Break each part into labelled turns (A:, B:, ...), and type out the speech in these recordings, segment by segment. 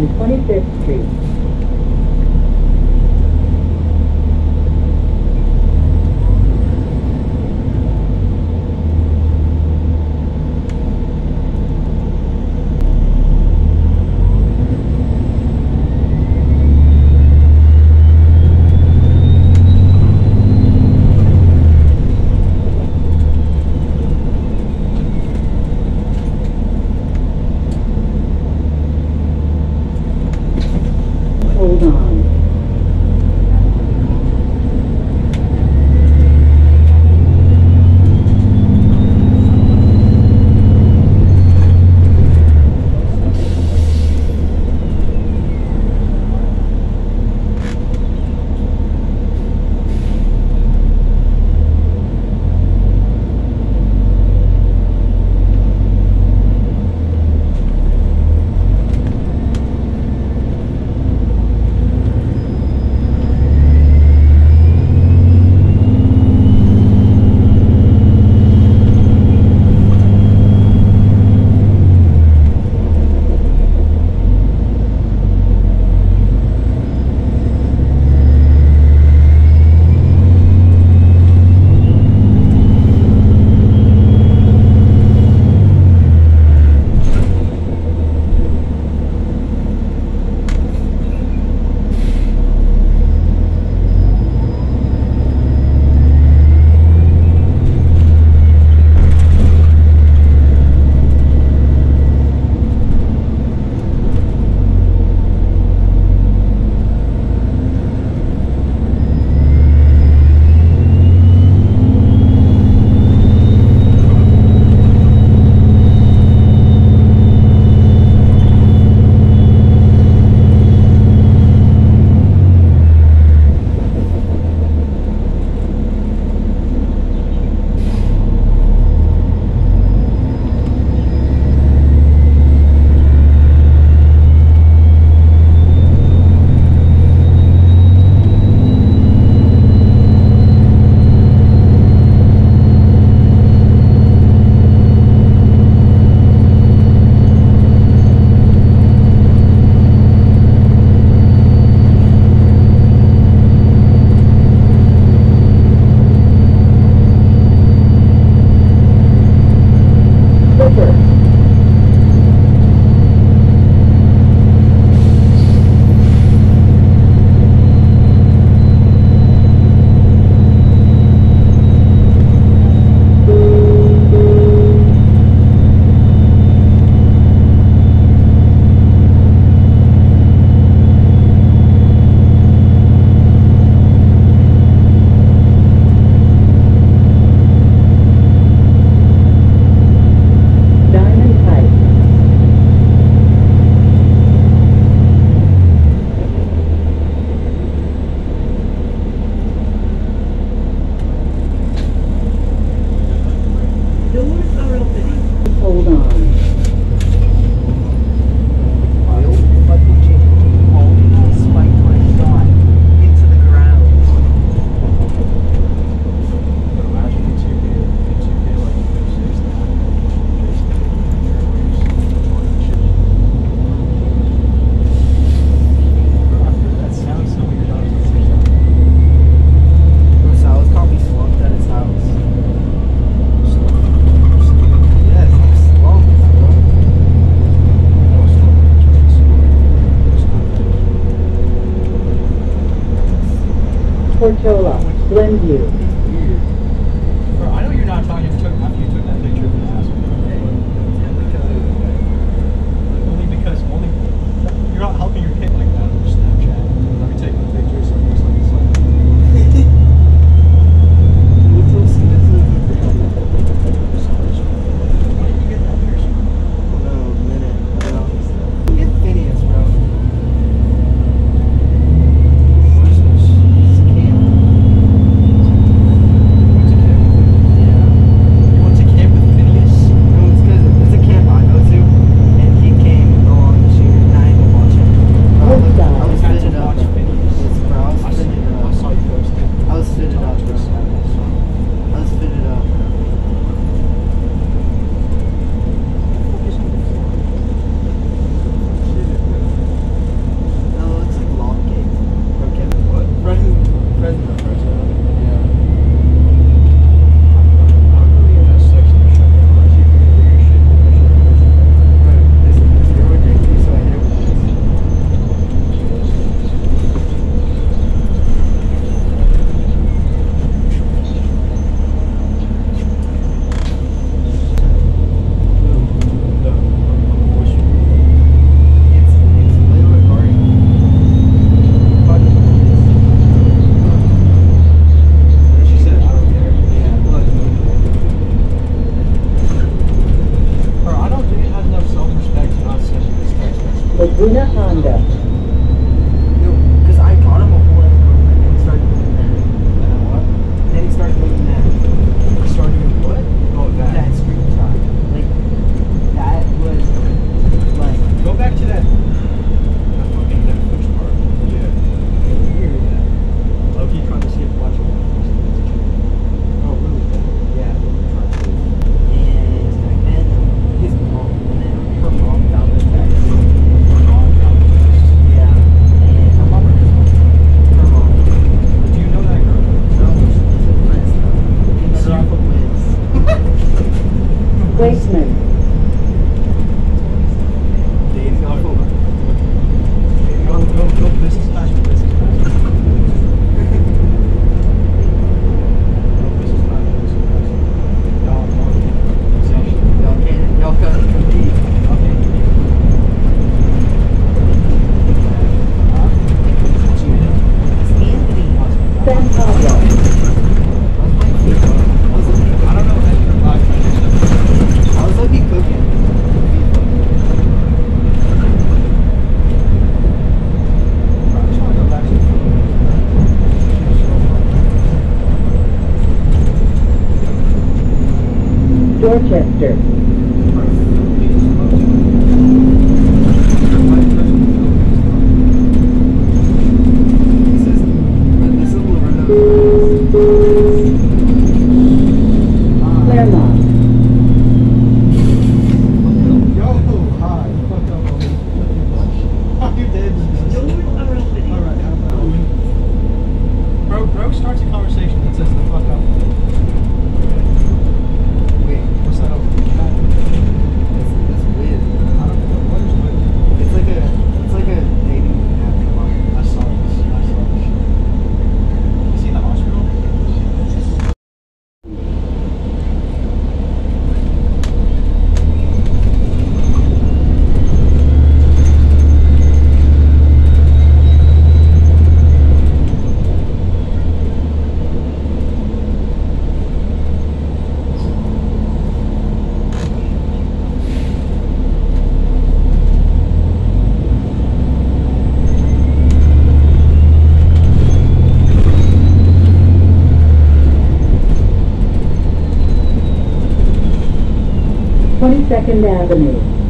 A: And 25th Street. Portola, Glenview. rejected
B: Second Avenue.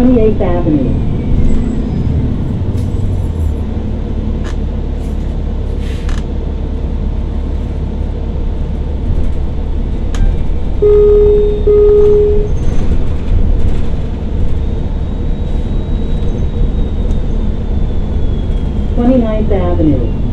B: 28th Avenue. Twenty-ninth Avenue.